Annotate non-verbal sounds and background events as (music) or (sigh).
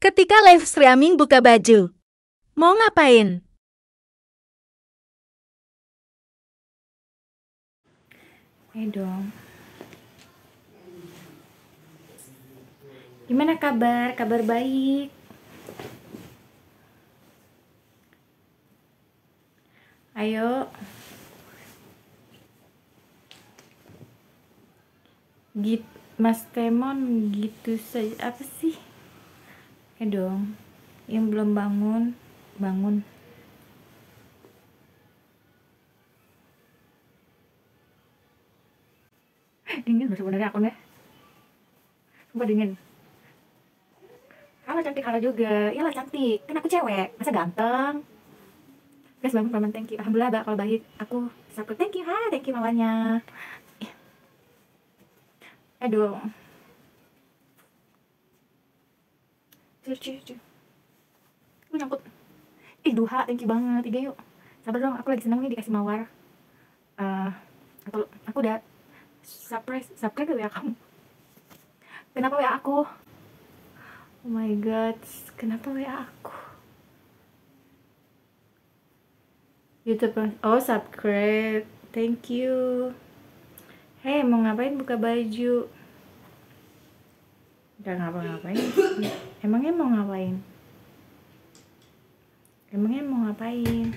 Ketika live streaming buka baju. Mau ngapain? Eh dong. Gimana kabar? Kabar baik. Ayo. Git Mas Temon gitu saja apa sih? Eh dong. Yang belum bangun, bangun. (laughs) dingin loh sebenarnya akunnya. Sumpah dingin. Halo cantik halo juga. Iyalah cantik. Kan aku cewek. Masa ganteng? Guys bangun paman. Thank you. Alhamdulillah bakal baik. Aku sakit thank you. Ha thank you mamanya. Aduh cuy cuy lu nyangkut. Ih duha thank you banget. Tiga yuk. Sabar dong aku lagi seneng nih dikasih mawar. Uh, aku aku udah surprise subscribe ya kamu. Kenapa ya aku? Oh my god kenapa ya aku? YouTube oh subscribe. Thank you. Hei mau ngapain buka baju Gak ngapa-ngapain? Emangnya mau ngapain? Emangnya mau ngapain